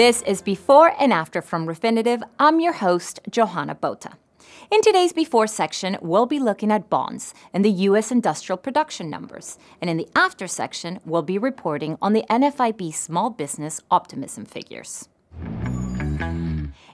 This is Before and After from Refinitiv. I'm your host, Johanna Botta. In today's Before section, we'll be looking at bonds and the U.S. industrial production numbers. And in the After section, we'll be reporting on the NFIB small business optimism figures.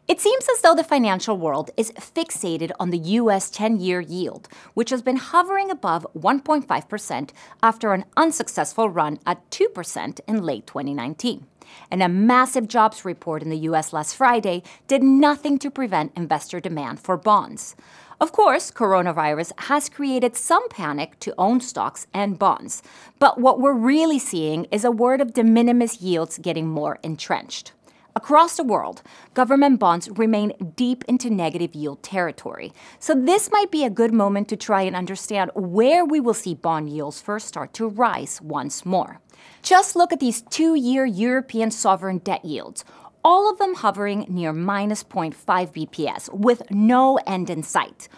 It seems as though the financial world is fixated on the US 10 year yield, which has been hovering above 1.5% after an unsuccessful run at 2% in late 2019. And a massive jobs report in the US last Friday did nothing to prevent investor demand for bonds. Of course, coronavirus has created some panic to own stocks and bonds. But what we're really seeing is a word of de minimis yields getting more entrenched. Across the world, government bonds remain deep into negative yield territory. So, this might be a good moment to try and understand where we will see bond yields first start to rise once more. Just look at these two year European sovereign debt yields, all of them hovering near minus 0.5 BPS with no end in sight.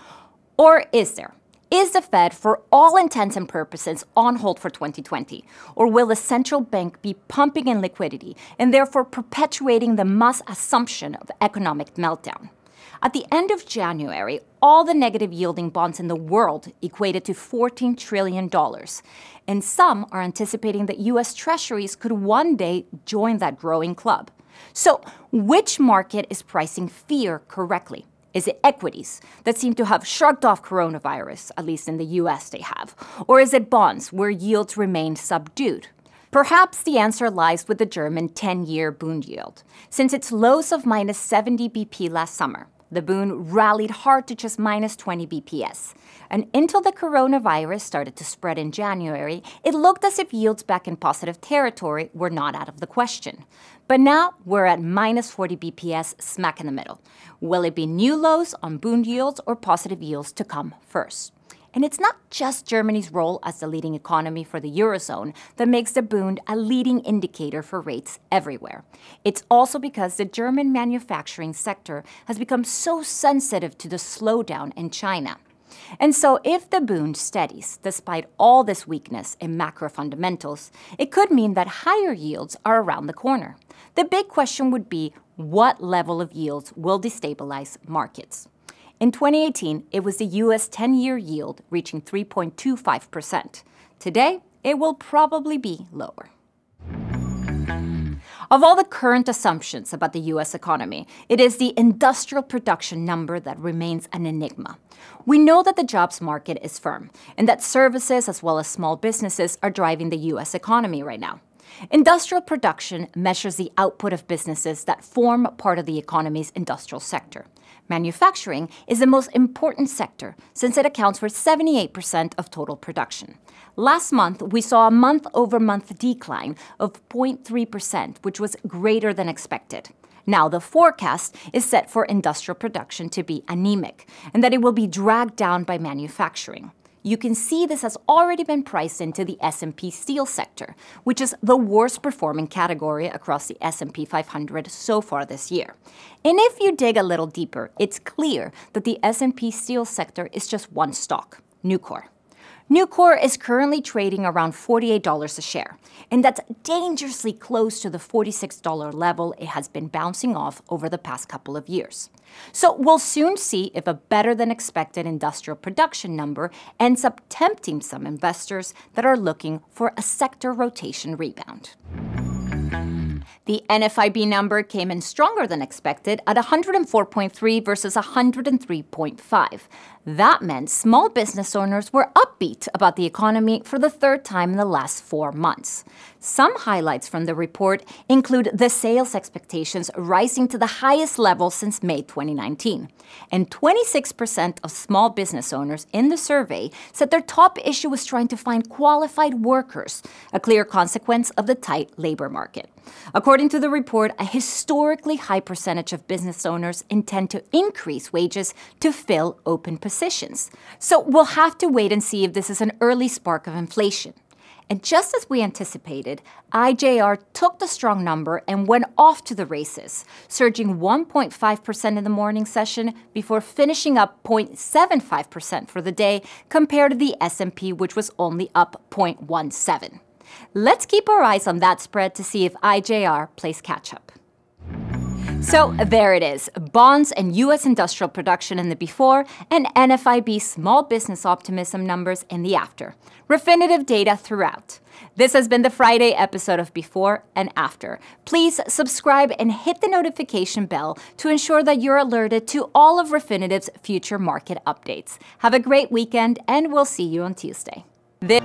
Or is there? Is the Fed, for all intents and purposes, on hold for 2020? Or will the central bank be pumping in liquidity and therefore perpetuating the mass assumption of economic meltdown? At the end of January, all the negative yielding bonds in the world equated to $14 trillion. And some are anticipating that US Treasuries could one day join that growing club. So, which market is pricing fear correctly? Is it equities that seem to have shrugged off coronavirus, at least in the US they have? Or is it bonds where yields remain subdued? Perhaps the answer lies with the German 10 year Bund yield. Since its lows of minus 70 BP last summer, the Bund rallied hard to just minus 20 BPS. And until the coronavirus started to spread in January, it looked as if yields back in positive territory were not out of the question. But now we're at minus 40 BPS smack in the middle. Will it be new lows on Bund yields or positive yields to come first? And it's not just Germany's role as the leading economy for the Eurozone that makes the Bund a leading indicator for rates everywhere. It's also because the German manufacturing sector has become so sensitive to the slowdown in China. And so, if the Bund steadies despite all this weakness in macro fundamentals, it could mean that higher yields are around the corner. The big question would be what level of yields will destabilize markets? In 2018, it was the US 10 year yield reaching 3.25%. Today, it will probably be lower. Mm. Of all the current assumptions about the US economy, it is the industrial production number that remains an enigma. We know that the jobs market is firm and that services as well as small businesses are driving the US economy right now. Industrial production measures the output of businesses that form part of the economy's industrial sector. Manufacturing is the most important sector since it accounts for 78% of total production. Last month, we saw a month over month decline of 0.3%, which was greater than expected. Now, the forecast is set for industrial production to be anemic and that it will be dragged down by manufacturing you can see this has already been priced into the S&P steel sector, which is the worst performing category across the S&P 500 so far this year. And if you dig a little deeper, it's clear that the S&P steel sector is just one stock, Nucor. Nucor is currently trading around $48 a share, and that's dangerously close to the $46 level it has been bouncing off over the past couple of years. So we'll soon see if a better than expected industrial production number ends up tempting some investors that are looking for a sector rotation rebound. The NFIB number came in stronger than expected at 104.3 versus 103.5. That meant small business owners were upbeat about the economy for the third time in the last four months. Some highlights from the report include the sales expectations rising to the highest level since May 2019. And 26% of small business owners in the survey said their top issue was trying to find qualified workers, a clear consequence of the tight labor market. According to the report, a historically high percentage of business owners intend to increase wages to fill open positions positions. So we'll have to wait and see if this is an early spark of inflation. And just as we anticipated, IJR took the strong number and went off to the races, surging 1.5% in the morning session before finishing up 0.75% for the day compared to the S&P which was only up 0.17. Let's keep our eyes on that spread to see if IJR plays catch up. So there it is bonds and U.S. industrial production in the before, and NFIB small business optimism numbers in the after. Refinitiv data throughout. This has been the Friday episode of Before and After. Please subscribe and hit the notification bell to ensure that you're alerted to all of Refinitiv's future market updates. Have a great weekend, and we'll see you on Tuesday. This